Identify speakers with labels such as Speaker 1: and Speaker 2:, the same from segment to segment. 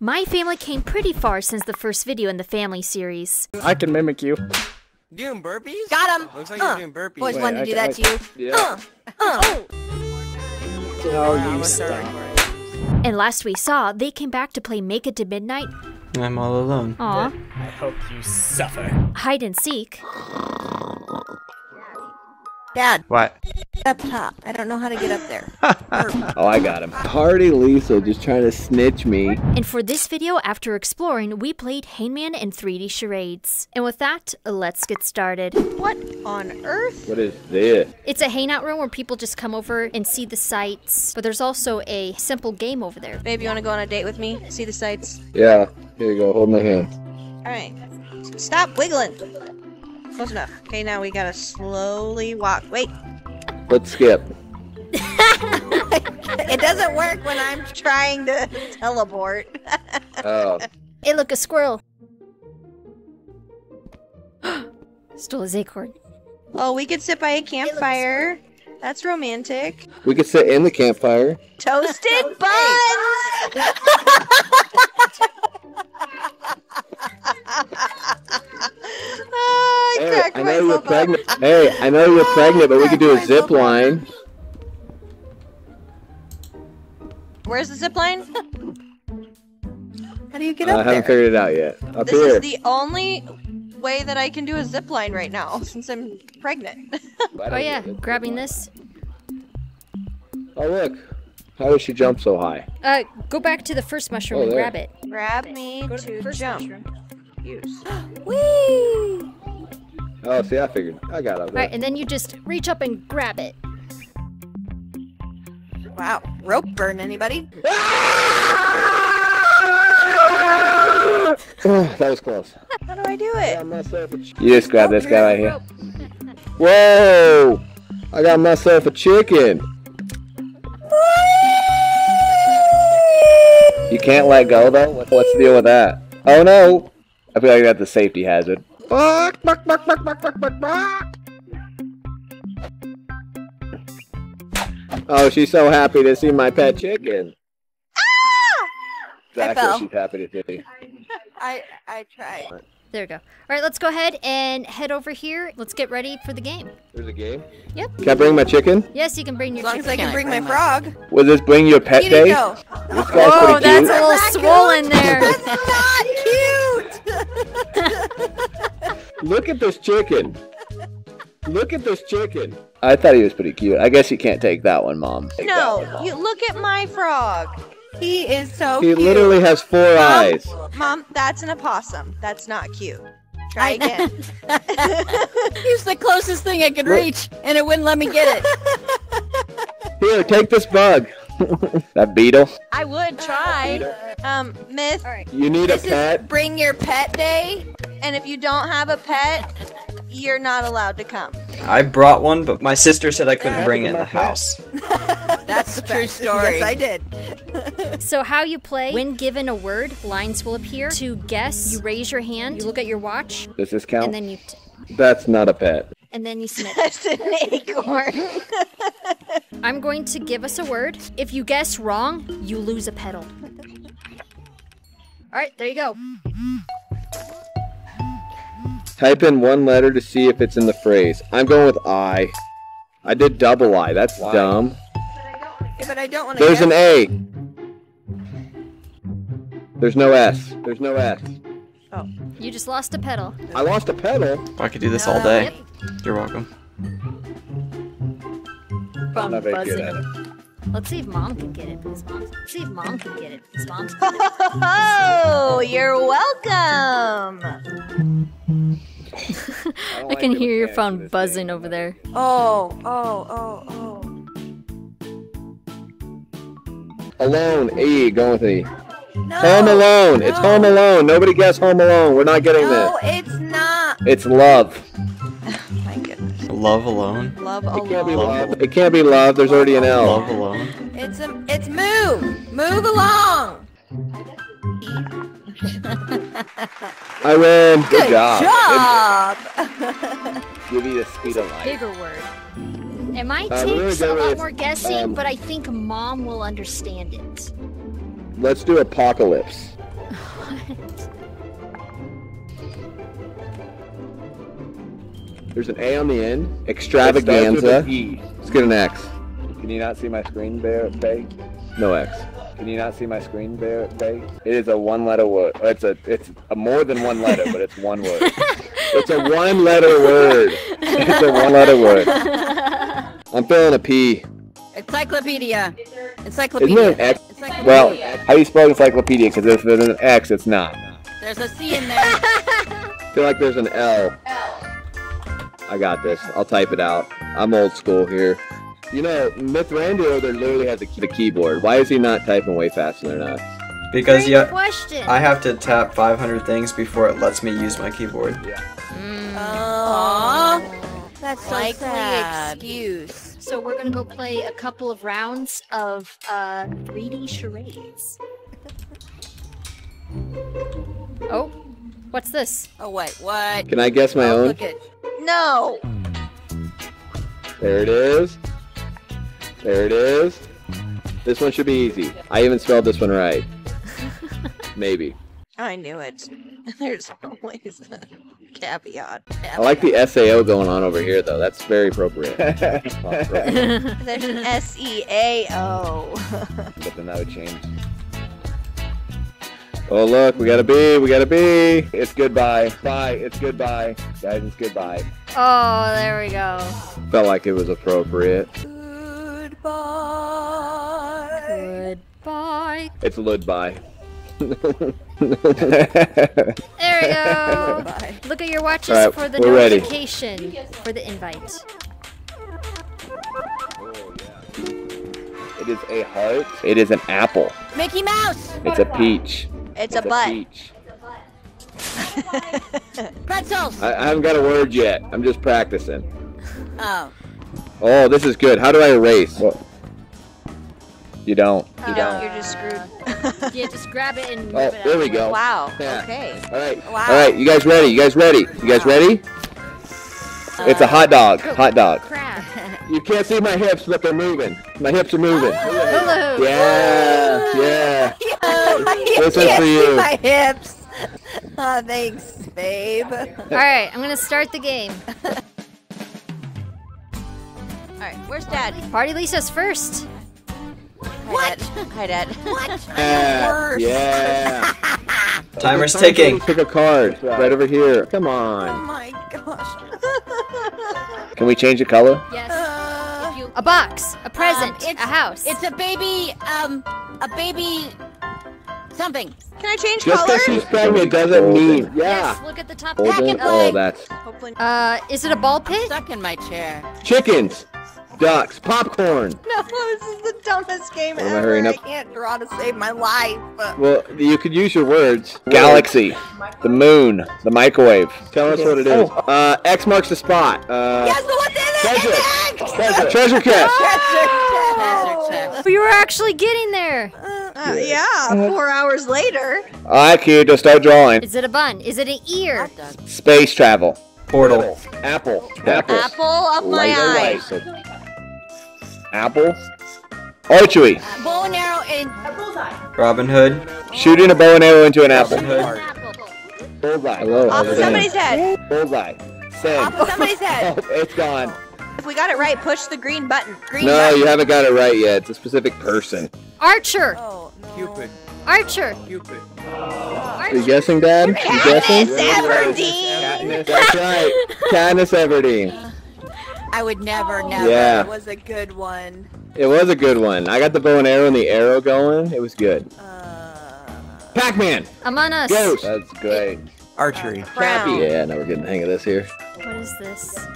Speaker 1: My family came pretty far since the first video in the family series.
Speaker 2: I can mimic you.
Speaker 3: Doing burpees?
Speaker 4: Got him.
Speaker 3: Looks like
Speaker 4: Uh,
Speaker 3: you're doing burpees.
Speaker 4: Always
Speaker 2: Wait,
Speaker 4: wanted to do
Speaker 2: ca-
Speaker 4: that
Speaker 2: I-
Speaker 4: to you.
Speaker 2: Yeah.
Speaker 4: Uh, uh.
Speaker 2: Oh,
Speaker 3: I'm
Speaker 2: you stop.
Speaker 1: And last we saw, they came back to play Make It to Midnight,
Speaker 5: I'm all alone.
Speaker 1: aw,
Speaker 2: I hope you suffer.
Speaker 1: hide and seek,
Speaker 4: Dad,
Speaker 5: What?
Speaker 4: up top. I don't know how to get up there.
Speaker 6: Oh, I got him. Party Lisa just trying to snitch me.
Speaker 1: and for this video, after exploring, we played Hangman and 3D charades. And with that, let's get started.
Speaker 4: what on earth?
Speaker 6: What is this?
Speaker 1: It's a hangout room where people just come over and see the sights, but there's also a simple game over there.
Speaker 4: Babe, you want to go on a date with me? See the sights?
Speaker 6: Yeah, here you go. Hold my hand.
Speaker 4: All right. Stop wiggling. Close enough. Okay, now we gotta slowly walk. Wait.
Speaker 6: Let's skip.
Speaker 4: It doesn't work when I'm trying to teleport.
Speaker 6: Oh,
Speaker 1: Hey, look, a squirrel! Stole his acorn.
Speaker 4: oh, we could sit by a campfire. That's romantic.
Speaker 6: we could sit in the campfire.
Speaker 4: Toasted buns! I
Speaker 6: Hey,
Speaker 4: cracked
Speaker 6: I know you're
Speaker 4: myself up.
Speaker 6: pregnant. Hey, I know you're pregnant, but we could do a zip line.
Speaker 4: Where's the zip line? How do you get
Speaker 6: I
Speaker 4: up
Speaker 6: haven't
Speaker 4: there?
Speaker 6: figured it out yet. Up
Speaker 4: This
Speaker 6: here.
Speaker 4: is the only way that I can do a zip line right now since I'm pregnant.
Speaker 1: Oh yeah, grabbing this.
Speaker 6: Oh look. How does she jump so high?
Speaker 1: Uh, go back to the first mushroom
Speaker 6: Oh,
Speaker 1: and grab it.
Speaker 4: Grab me
Speaker 1: Go
Speaker 4: to,
Speaker 1: the first
Speaker 4: jump.
Speaker 1: mushroom.
Speaker 4: Use.
Speaker 1: Whee!
Speaker 6: Oh, see, I figured. I got it.
Speaker 1: Alright, and then you just reach up and grab it.
Speaker 4: Wow. Rope burn, anybody?
Speaker 6: That was close.
Speaker 4: How do I do it?
Speaker 6: You just grab this guy right here. Whoa! I got myself a chicken. You can't let go though. What- What's the deal with that? Oh no! I feel like that's a safety hazard. Bark, bark, bark, bark, bark, bark, bark, bark. Oh, she's so happy to see my pet chicken. Ah! That's
Speaker 4: fell.
Speaker 6: what she's happy to see.
Speaker 4: I I tried.
Speaker 1: There we go. Alright, let's go ahead and head over here. Let's get ready for the game.
Speaker 6: There's a game.
Speaker 1: Yep.
Speaker 6: Can I bring my chicken?
Speaker 1: Yes, you can bring
Speaker 4: As
Speaker 1: your
Speaker 4: long as
Speaker 1: chicken.
Speaker 4: I can bring my frog.
Speaker 6: Will this bring you a pet
Speaker 4: Here
Speaker 6: day?
Speaker 4: go.
Speaker 6: This guy's
Speaker 1: Whoa, that's
Speaker 6: cute.
Speaker 1: a little swollen there.
Speaker 4: that's Not cute.
Speaker 6: Look at this chicken. Look at this chicken. I thought he was pretty cute. I guess you can't take that one, Mom. Take
Speaker 4: no,
Speaker 6: one, Mom.
Speaker 4: you look at my frog. He is so cute.
Speaker 6: He
Speaker 4: cute.
Speaker 6: literally has four
Speaker 4: Mom,
Speaker 6: eyes.
Speaker 4: Mom, that's an opossum. That's not cute. Try again.
Speaker 7: He's the closest thing I could
Speaker 6: Look.
Speaker 7: reach, and it wouldn't let me get it.
Speaker 6: Here, take this bug. that beetle.
Speaker 4: I would try. Um, Myth,
Speaker 6: You need a
Speaker 4: this is
Speaker 6: pet.
Speaker 4: bring your pet day, and if you don't have a pet, you're not allowed to come.
Speaker 5: I brought one, but my sister said I couldn't bring it in the house.
Speaker 7: That's a true story.
Speaker 4: Yes, I did.
Speaker 1: So how you play, when given a word, lines will appear. To guess, you raise your hand, you look at your watch,
Speaker 6: Does this count?
Speaker 1: and then you t-
Speaker 6: That's not a pet.
Speaker 1: and then you submit.
Speaker 4: That's an acorn.
Speaker 1: I'm going to give us a word. If you guess wrong, you lose a petal. Alright, there you go.
Speaker 6: Type in one letter to see if it's in the phrase. I'm going with I. I did double I. That's
Speaker 5: Why?
Speaker 6: dumb.
Speaker 4: Yeah, but I don't want to.
Speaker 6: There's an A. There's no S. There's no S. Oh.
Speaker 1: You just lost a pedal.
Speaker 6: I lost a pedal.
Speaker 5: I could do this all day. You're welcome.
Speaker 6: I'm not very good at it.
Speaker 1: Let's see if mom can get it. Please, mom. Let's see if mom can get it. Please, mom.
Speaker 4: Oh, you're welcome.
Speaker 1: Oh, I can hear your phone buzzing over there.
Speaker 4: Oh, oh, oh, oh.
Speaker 6: Alone. E. go with E.
Speaker 4: No.
Speaker 6: Home Alone. It's. Home Alone. Nobody guess Home Alone. We're not getting
Speaker 4: No,
Speaker 6: this.
Speaker 4: it's not.
Speaker 6: It's love.
Speaker 4: My goodness.
Speaker 5: Love alone.
Speaker 4: Love Alone.
Speaker 6: It can't be
Speaker 4: alone.
Speaker 6: love. It can't be love. There's already an L.
Speaker 5: Love
Speaker 6: L.
Speaker 5: alone.
Speaker 4: It's a. It's move. Move along.
Speaker 6: I win. Good,
Speaker 4: Good
Speaker 6: job.
Speaker 4: job.
Speaker 6: Give you the speed of light.
Speaker 1: Bigger word. It might
Speaker 6: Uh,
Speaker 1: take
Speaker 6: we're
Speaker 1: a lot
Speaker 6: with,
Speaker 1: more guessing,
Speaker 6: um,
Speaker 1: but I think mom will understand it.
Speaker 6: Let's do apocalypse.
Speaker 3: There's an A on the end.
Speaker 6: Extravaganza.
Speaker 3: E.
Speaker 6: Let's get an X.
Speaker 3: Can you not see my screen, Bear Bay?
Speaker 6: No X.
Speaker 3: Can you not see my screen, Bear Bay? It is a one-letter word. It's a it's a more than one letter, but it's one word. it's a one-letter word. It's a one-letter word.
Speaker 6: I'm feeling a P.
Speaker 7: Encyclopedia. Encyclopedia.
Speaker 3: Isn't
Speaker 7: Encyclopedia.
Speaker 3: there an X?
Speaker 7: Encyclopedia.
Speaker 3: Well, how do you spell encyclopedia? Because if there's an X, it's not.
Speaker 7: There's a C in there.
Speaker 6: I feel like there's an L. I got this. I'll type it out. I'm old school here. You know, Mithrando, there literally has the, the keyboard. Why is he not typing way faster than us?
Speaker 5: Because
Speaker 1: Great
Speaker 5: yeah,
Speaker 1: question.
Speaker 5: I have to tap 500 things before it lets me use my keyboard. Yeah.
Speaker 7: Aww. That's so
Speaker 1: Likely
Speaker 7: sad.
Speaker 1: excuse. So we're gonna go play a couple of rounds of uh 3D charades. Oh, what's this?
Speaker 7: Oh wait, what?
Speaker 6: Can I guess my
Speaker 7: oh,
Speaker 6: own?
Speaker 7: Look at.
Speaker 4: No.
Speaker 6: There it is. There it is. This one should be easy. I even spelled this one right. Maybe.
Speaker 4: I knew it. There's always a caveat.
Speaker 6: I like the SAO going on over here, though. That's very appropriate.
Speaker 4: There's an S E A O.
Speaker 3: But then that would change.
Speaker 6: Oh, look, we got a B. We got a B.
Speaker 3: It's goodbye. Bye. It's goodbye. Guys, it's goodbye.
Speaker 1: Oh, there we go.
Speaker 6: Felt like it was appropriate.
Speaker 7: Goodbye.
Speaker 1: Goodbye.
Speaker 6: It's Ludbye.
Speaker 1: There we go.
Speaker 7: Goodbye.
Speaker 1: Look at your watches
Speaker 6: All right,
Speaker 1: for the
Speaker 6: we're ready.
Speaker 1: notification for the invite.
Speaker 3: It is a heart.
Speaker 6: It is an apple.
Speaker 7: Mickey Mouse.
Speaker 6: It's a peach.
Speaker 4: It's a
Speaker 3: It's
Speaker 4: butt.
Speaker 3: peach.
Speaker 7: Pretzels.
Speaker 6: I, I haven't got a word yet. I'm just practicing.
Speaker 7: Oh.
Speaker 6: Oh, this is good. How do I erase? You don't.
Speaker 4: You don't. You're just screwed.
Speaker 1: Yeah, just grab it and move
Speaker 6: Oh,
Speaker 1: it out.
Speaker 6: there we go.
Speaker 4: wow.
Speaker 6: Yeah.
Speaker 4: Okay.
Speaker 6: All right.
Speaker 7: Wow.
Speaker 6: All right. You guys ready? You guys ready? You guys ready? It's a hot dog. Uh, hot dog.
Speaker 1: Crap.
Speaker 6: You can't see my hips, but they're moving. My hips are moving.
Speaker 1: Oh, hello.
Speaker 6: Yeah. Yeah.
Speaker 7: this
Speaker 6: is for you.
Speaker 7: My hips. Oh, thanks, babe.
Speaker 1: All right, I'm gonna start the game.
Speaker 4: All right. Where's Dad?
Speaker 1: Party Lisa's first.
Speaker 4: What? Hi, Dad.
Speaker 7: What?
Speaker 6: Yeah. Yeah.
Speaker 5: Timer's ticking.
Speaker 6: Pick a card right over here. Come on.
Speaker 7: Oh my gosh.
Speaker 6: Can we change the color?
Speaker 1: Yes.
Speaker 7: Uh,
Speaker 1: you- a box, a present,
Speaker 7: Um, it's-
Speaker 1: a house.
Speaker 7: it's a baby, um, a baby something.
Speaker 4: Can I change
Speaker 6: Just
Speaker 4: color?
Speaker 6: because she's pregnant doesn't mean. Yeah.
Speaker 1: Yes, look at the top
Speaker 6: Hold
Speaker 1: packet.
Speaker 6: Oh, that's
Speaker 4: Hopefully.
Speaker 1: Uh, is it a ball pit?
Speaker 7: Stuck in my chair.
Speaker 6: chickens, ducks, popcorn.
Speaker 4: No, this is the dumbest game
Speaker 6: What am I
Speaker 4: ever.
Speaker 6: hurrying up?
Speaker 7: I can't draw to save my life.
Speaker 6: Well, you could use your words. Galaxy, the moon, the microwave. Tell us what it is. Uh, X marks the spot. Uh,
Speaker 7: Guess what's in it?
Speaker 6: treasure. Treasure. Treasure chest.
Speaker 7: Treasure chest.
Speaker 1: We were actually getting there.
Speaker 4: Uh, yeah, four hours later.
Speaker 6: Alright, kid, just start drawing.
Speaker 1: Is it a bun? Is it an ear?
Speaker 6: Space travel.
Speaker 5: Portal.
Speaker 6: Apple. Apple.
Speaker 4: Apple up my
Speaker 6: Light,
Speaker 4: eye.
Speaker 6: Light. Apple. Archery.
Speaker 7: Bow and arrow and
Speaker 5: Robin Hood.
Speaker 6: Shooting a bow and arrow into an apple.
Speaker 5: Robin Hood.
Speaker 1: Apple.
Speaker 6: Bullseye. Hello.
Speaker 4: Off of somebody's head.
Speaker 6: Bullseye. Send.
Speaker 7: off of somebody's head.
Speaker 6: Oh, it's gone.
Speaker 4: If we got it right, push the green button.
Speaker 7: Green
Speaker 6: No,
Speaker 7: button.
Speaker 6: you haven't got it right yet. It's a specific person.
Speaker 1: Archer.
Speaker 7: Oh, no.
Speaker 8: Cupid.
Speaker 1: Archer.
Speaker 8: Cupid.
Speaker 6: Are you guessing, Dad? You guessing?
Speaker 4: Katniss Everdeen.
Speaker 6: Katniss, that's right. Katniss Everdeen.
Speaker 7: I would never, oh. never.
Speaker 6: Yeah.
Speaker 7: It was a good one.
Speaker 6: It was a good one. I got the bow and arrow and the arrow going. It was good.
Speaker 7: Uh,
Speaker 6: Pac-Man.
Speaker 1: Among Us.
Speaker 6: Ghost.
Speaker 3: That's great.
Speaker 8: Archery.
Speaker 4: Uh, Brown.
Speaker 6: Yeah, now we're getting the hang of this here.
Speaker 1: What is this?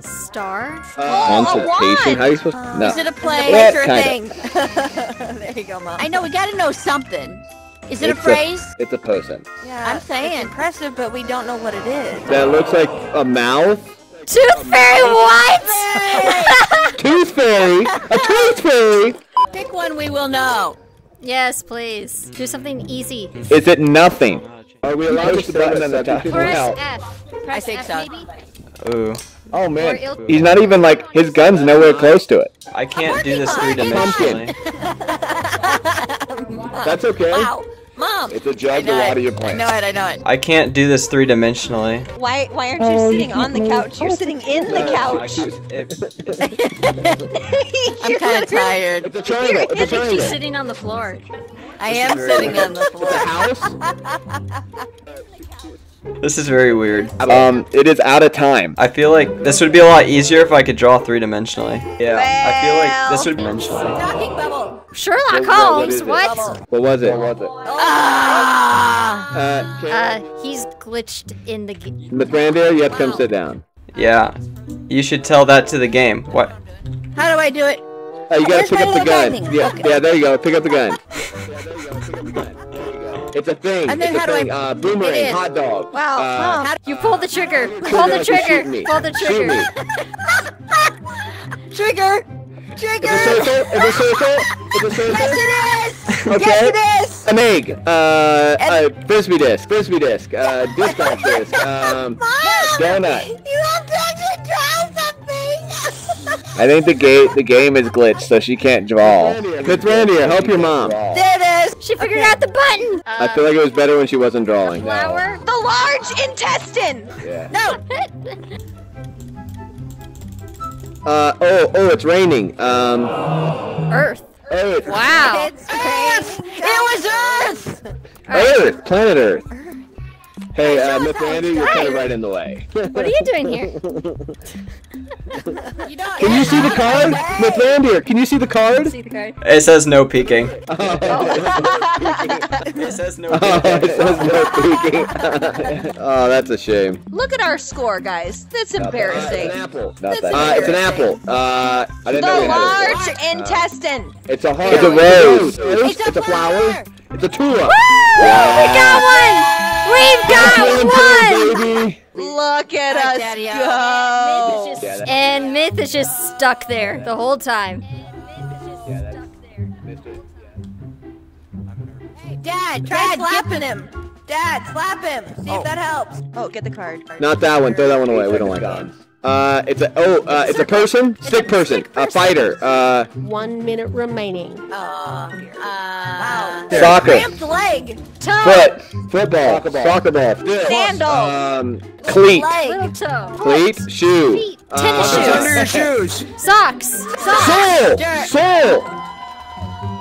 Speaker 1: Star?
Speaker 4: Uh, oh, a
Speaker 6: Consultation.
Speaker 4: wand.
Speaker 6: How are you supposed to? No.
Speaker 7: Is it a play?
Speaker 6: Yeah,
Speaker 7: Is a thing? there you go, Mom. I know, we gotta know something. Is it
Speaker 6: It's
Speaker 7: a phrase?
Speaker 6: It's a person.
Speaker 7: yeah, I'm saying. It's impressive, but we don't know what it is.
Speaker 6: That looks like a mouth.
Speaker 1: Tooth Fairy what?
Speaker 6: Tooth fairy. A tooth fairy.
Speaker 7: Pick one we will know.
Speaker 1: yes, please. Do something easy.
Speaker 6: Is it nothing? Are we allowed to button on the top?
Speaker 1: Press F. Press
Speaker 7: think
Speaker 1: F
Speaker 7: so.
Speaker 1: maybe?
Speaker 5: Ooh.
Speaker 6: Oh man. He's not even like his gun's nowhere close to it.
Speaker 5: I can't do this three
Speaker 7: working
Speaker 5: dimensionally.
Speaker 6: That's okay.
Speaker 7: Wow. Mom.
Speaker 6: It's a
Speaker 7: I
Speaker 6: jug to
Speaker 7: know
Speaker 6: water
Speaker 7: it.
Speaker 6: your
Speaker 7: I
Speaker 6: plant.
Speaker 7: know it. I know it.
Speaker 5: I can't do this three dimensionally.
Speaker 4: Why why aren't you sitting on the couch? You're sitting in the couch.
Speaker 7: I'm kind of tired.
Speaker 6: It's a triangle. It's a
Speaker 1: I think
Speaker 6: triangle.
Speaker 1: she's sitting on the floor.
Speaker 7: I am sitting on the floor.
Speaker 6: House.
Speaker 5: This is very weird.
Speaker 6: Um, it is out of time.
Speaker 5: I feel like this would be a lot easier if I could draw three dimensionally. Yeah, I feel like this would be dimensionally.
Speaker 7: Talking bubble.
Speaker 1: Sherlock
Speaker 6: What- what
Speaker 1: Holmes,
Speaker 6: is
Speaker 1: what?
Speaker 6: What was it? What was it?
Speaker 7: Ah.
Speaker 6: Uh,
Speaker 1: Uh, he's glitched in the game.
Speaker 6: Miss you have to come sit down.
Speaker 5: Yeah, you should tell that to the game. What?
Speaker 7: How do I do it?
Speaker 6: Oh, you gotta
Speaker 7: Where's
Speaker 6: pick up the
Speaker 7: little
Speaker 6: gun. Yeah,
Speaker 7: Okay.
Speaker 6: yeah, there you go. Pick up the gun. Yeah, there you go. Pick up the gun. There you go. It's a thing.
Speaker 7: And then
Speaker 6: it's
Speaker 7: how
Speaker 6: a
Speaker 7: do I
Speaker 6: thing. uh,
Speaker 7: fit
Speaker 6: boomerang,
Speaker 7: in?
Speaker 6: hot dog.
Speaker 4: Wow,
Speaker 6: Uh,
Speaker 4: Mom.
Speaker 1: You pull the trigger. Pull the
Speaker 6: if you shoot
Speaker 1: trigger. Pull the
Speaker 6: Shoot
Speaker 1: trigger.
Speaker 6: me.
Speaker 7: Trigger.
Speaker 6: It's
Speaker 7: Trigger.
Speaker 6: a circle. It's a circle. It's a circle.
Speaker 7: Yes, it is.
Speaker 6: Okay.
Speaker 7: Yes, it is.
Speaker 6: An egg. Uh,
Speaker 7: And-
Speaker 6: uh, frisbee disc. Frisbee disc. Uh, disc golf disc. Um,
Speaker 7: Mom,
Speaker 6: donut.
Speaker 7: You have to actually draw something.
Speaker 6: I think the game the game is glitched, so she can't draw. Miss Brandia, help your mom.
Speaker 7: there it is.
Speaker 1: She figured out the button.
Speaker 6: I feel like it was better when she wasn't drawing.
Speaker 1: Flower.
Speaker 4: The large intestine.
Speaker 6: Yeah.
Speaker 7: No.
Speaker 6: Uh, oh, oh, it's raining. Um,
Speaker 1: Earth.
Speaker 6: Earth.
Speaker 1: Wow.
Speaker 7: It's Earth. It was Earth.
Speaker 6: Earth. Planet Earth. Hey, uh, Miss Brandia, you're kind of right in the way.
Speaker 1: What are you doing here?
Speaker 7: You don't
Speaker 6: Can you see the card? Miss Brandia, can you see the card?
Speaker 1: See the card.
Speaker 5: It says no peeking. It says no
Speaker 6: Oh, it says no peeking. oh, that's a shame.
Speaker 4: Look at our score, guys. That's embarrassing.
Speaker 6: It's an apple.
Speaker 4: That's
Speaker 6: Uh, it's an apple. Uh, I didn't
Speaker 4: The
Speaker 6: know we had it.
Speaker 4: large intestine.
Speaker 6: It's a heart. It's a rose. It's a flower. It's a tulip.
Speaker 1: We got one. We've got one.
Speaker 6: baby.
Speaker 4: Look at
Speaker 7: Hi,
Speaker 4: us
Speaker 7: Daddy-o.
Speaker 4: Uh, go.
Speaker 1: Myth is
Speaker 6: Yeah,
Speaker 1: just, and Myth is just stuck there the whole time.
Speaker 7: Dad, try slapping him. Dad, slap him. See if oh. that helps.
Speaker 4: Oh, get the card.
Speaker 6: Not that one. Throw that one away. We don't like guns. Uh, it's a oh, uh, it's a person, stick person, a fighter, uh,
Speaker 9: One minute remaining.
Speaker 7: Uh, wow.
Speaker 6: soccer,
Speaker 7: Cramped leg.
Speaker 6: foot, football, soccer ball,
Speaker 4: Sandal.
Speaker 6: um, cleat,
Speaker 1: Little
Speaker 7: Leg.
Speaker 1: toe.
Speaker 6: cleat, shoe,
Speaker 1: Feet. Tennis
Speaker 6: uh,
Speaker 1: shoes.
Speaker 8: Under your shoes.
Speaker 1: Socks. Socks.
Speaker 6: soul, soul.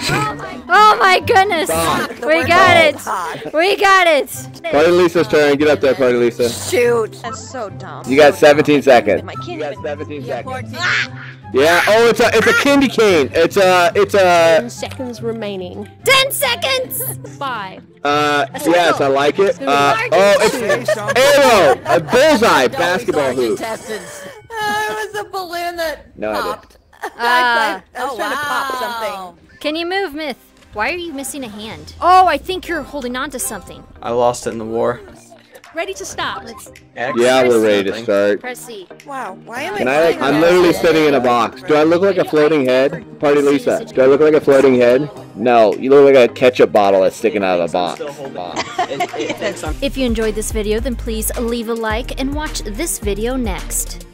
Speaker 1: Oh my goodness.
Speaker 6: Sock.
Speaker 1: We got it. We got it.
Speaker 6: Party Lisa's turn. Get up there, Party Lisa.
Speaker 7: Shoot.
Speaker 4: That's so dumb.
Speaker 6: You got 17 seconds. You got 17 seconds.
Speaker 7: Ah!
Speaker 6: Yeah. Oh, it's a it's a candy cane. It's a it's a
Speaker 9: Ten seconds remaining.
Speaker 1: Ten seconds.
Speaker 9: Five.
Speaker 6: uh yes, I like it. Uh, oh, it's arrow, a bullseye, basketball hoop.
Speaker 7: Uh, it was a balloon that
Speaker 6: No idea.
Speaker 7: popped.
Speaker 1: Ah.
Speaker 7: I was trying to pop something.
Speaker 1: Can you move, Myth? Why are you missing a hand? Oh, I think you're holding on to something.
Speaker 5: I lost it in the war.
Speaker 9: Ready to stop.
Speaker 1: Let's
Speaker 6: Yeah, we're ready to start.
Speaker 1: press C.
Speaker 7: Wow. Why am I?
Speaker 6: Can I?
Speaker 7: flying
Speaker 6: I'm literally sitting in a box. Do I look like a floating head, Party Lisa? Do I look like a floating head? No, you look like a ketchup bottle that's sticking out of a box.
Speaker 1: If you enjoyed this video, then please leave a like and watch this video next.